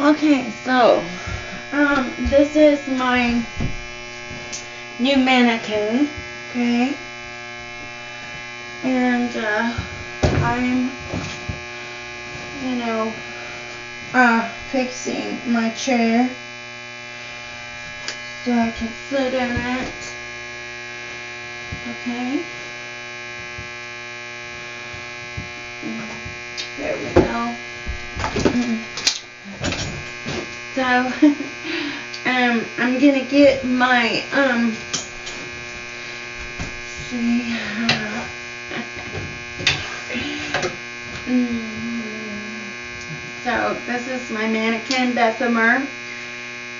Okay, so um, this is my new mannequin, okay, and uh, I'm, you know, uh, fixing my chair so I can sit in it, okay. There we go. So, um, I'm gonna get my, um, see, uh, so this is my mannequin Bessemer,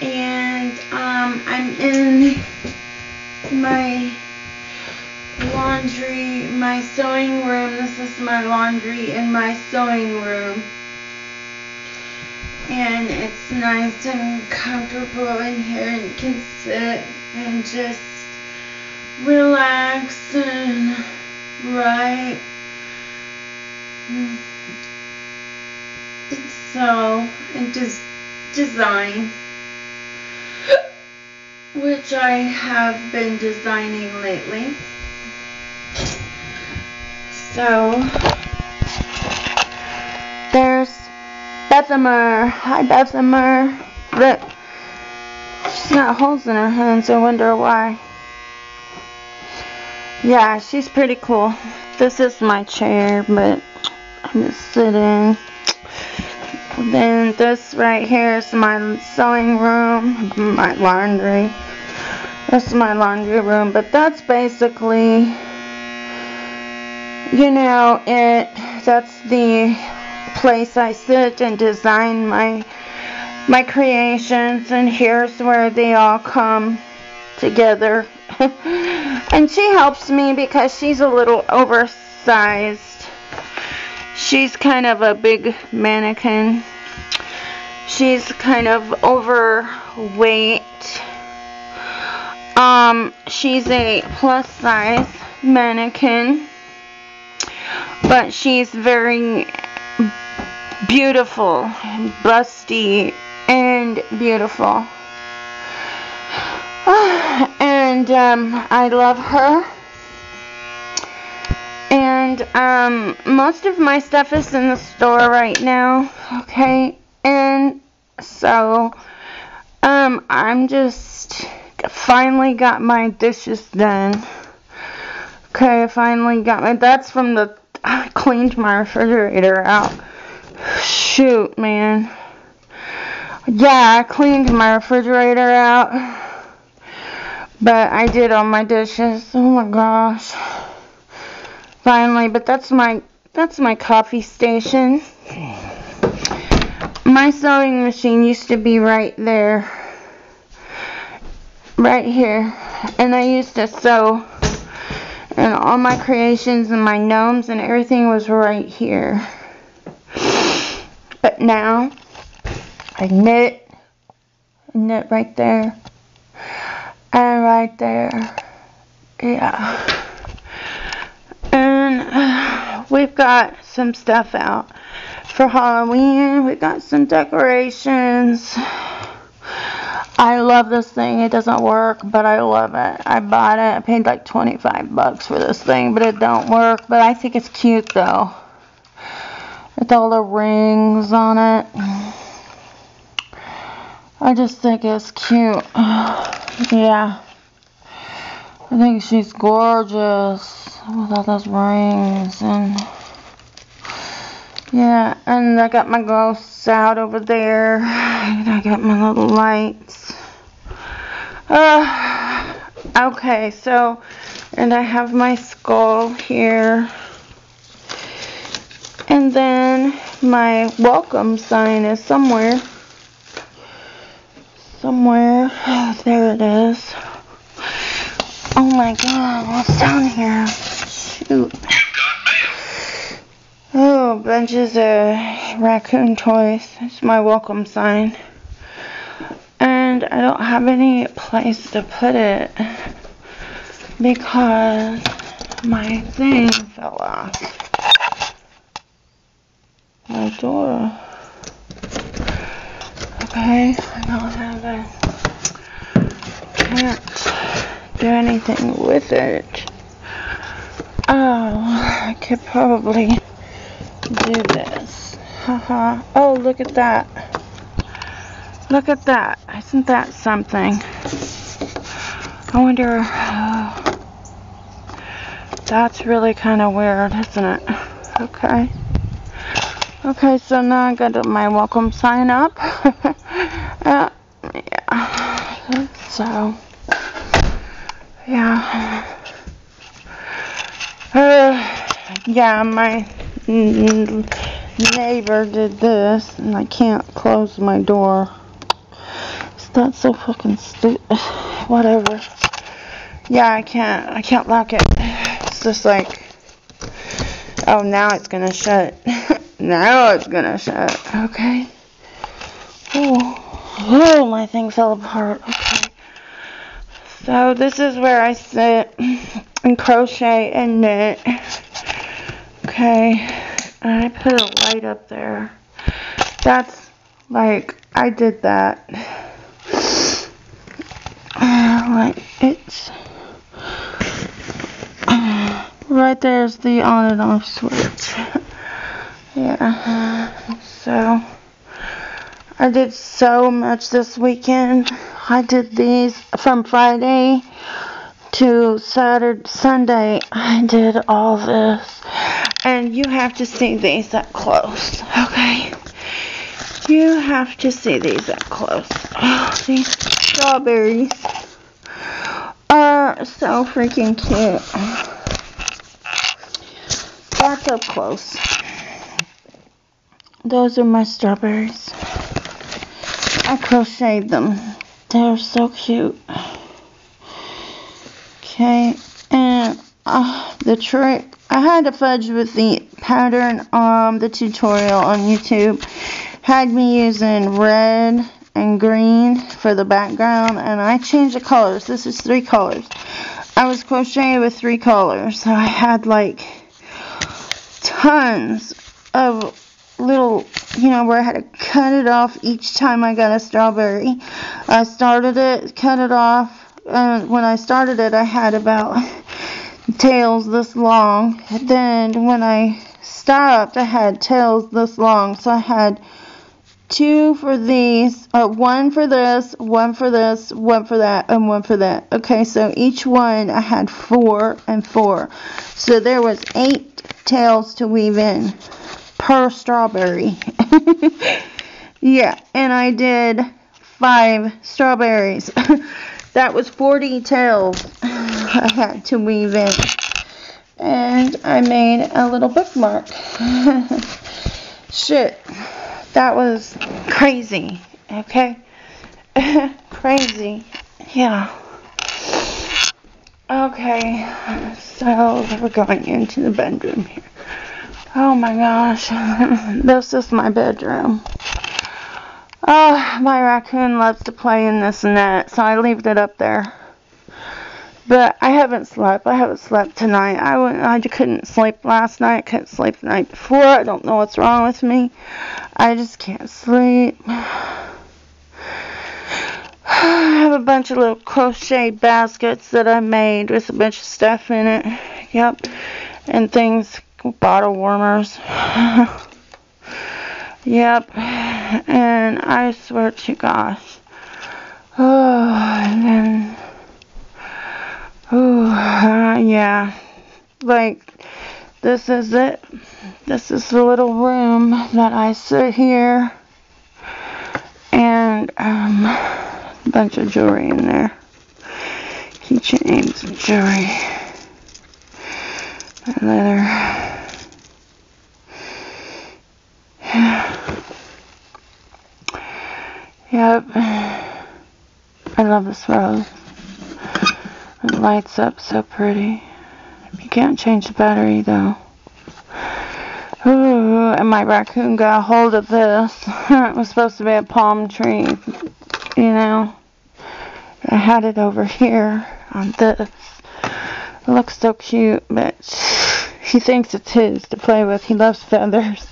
and um, I'm in my laundry, my sewing room. This is my laundry in my sewing room and it's nice and comfortable in here and you can sit and just relax and write. So and just design which I have been designing lately. So there's Bessemer. Hi, Bessemer. Look. She's got holes in her hands. I wonder why. Yeah, she's pretty cool. This is my chair, but I'm just sitting. Then this right here is my sewing room, my laundry. This is my laundry room, but that's basically, you know, it, that's the place I sit and design my my creations and here's where they all come together. And she helps me because she's a little oversized. She's kind of a big mannequin. She's kind of overweight. Um she's a plus size mannequin but she's very beautiful, and busty, and beautiful. And um, I love her. And um, most of my stuff is in the store right now. Okay. And so um, I'm just finally got my dishes done. Okay, I finally got my. That's from the. I cleaned my refrigerator out. Shoot, man. Yeah, I cleaned my refrigerator out. But I did all my dishes. Oh my gosh. Finally, but that's my that's my coffee station. My sewing machine used to be right there. Right here. And I used to sew and all my creations and my gnomes and everything was right here. But now, I knit, knit right there, and right there, yeah. And uh, we've got some stuff out for Halloween. We got some decorations. I love this thing. It doesn't work, but I love it. I bought it. I paid like 25 bucks for this thing, but it don't work. But I think it's cute though with all the rings on it. I just think it's cute. yeah. I think she's gorgeous with all those rings and yeah, and I got my ghosts out over there. And I got my little lights. Uh, okay, so, and I have my skull here. Then my welcome sign is somewhere. Somewhere. Oh, there it is. Oh my god, what's down here? Shoot. Oh, bunches of raccoon toys. It's my welcome sign. And I don't have any place to put it because my thing fell off door. Okay, I don't have a can't do anything with it. Oh, I could probably do this. Haha. oh, look at that. Look at that. Isn't that something? I wonder. Uh, that's really kind of weird, isn't it? Okay. Okay, so now I got my welcome sign up. uh, yeah. So, yeah. Uh, yeah, my neighbor did this, and I can't close my door. Is that so fucking stupid? Whatever. Yeah, I can't. I can't lock it. It's just like. Oh, now it's gonna shut. Now it's gonna shut. Okay. Oh, oh, my thing fell apart. Okay. So this is where I sit and crochet and knit. Okay. And I put a light up there. That's like I did that. Uh, like it's uh, right there's the on and off switch. Yeah. So I did so much this weekend. I did these from Friday to Saturday, Sunday. I did all this. And you have to see these up close, okay? You have to see these up close. Oh, these strawberries are so freaking cute. That's up close. Those are my strawberries. I crocheted them. They're so cute. Okay, and uh, the trick, I had to fudge with the pattern, um, the tutorial on YouTube. Had me using red and green for the background, and I changed the colors. This is three colors. I was crocheting with three colors, so I had like tons of little, you know, where I had to cut it off each time I got a strawberry. I started it, cut it off, when I started it, I had about tails this long. Then when I stopped, I had tails this long, so I had two for these, uh, one for this, one for this, one for that, and one for that. Okay, so each one I had four and four. So there was eight tails to weave in per strawberry. yeah, and I did five strawberries. that was 40 tails I had to weave in. And I made a little bookmark. Shit, that was crazy, okay? crazy, yeah. Okay, so we're going into the bedroom here. Oh my gosh, this is my bedroom. Oh, my raccoon loves to play in this net, so I leave it up there. But I haven't slept. I haven't slept tonight. I went, I couldn't sleep last night. Couldn't sleep the night before. I don't know what's wrong with me. I just can't sleep. I have a bunch of little crochet baskets that I made with a bunch of stuff in it. Yep. And things bottle warmers. yep. And I swear to gosh. Oh, and then, oh, uh, yeah. Like, this is it. This is the little room that I sit here. And, um, a bunch of jewelry in there. Keychains and jewelry. Leather. Yep. I love this rose. It lights up so pretty. You can't change the battery though. Ooh, and my raccoon got a hold of this. it was supposed to be a palm tree, you know. I had it over here on this. It looks so cute, but he thinks it's his to play with. He loves feathers.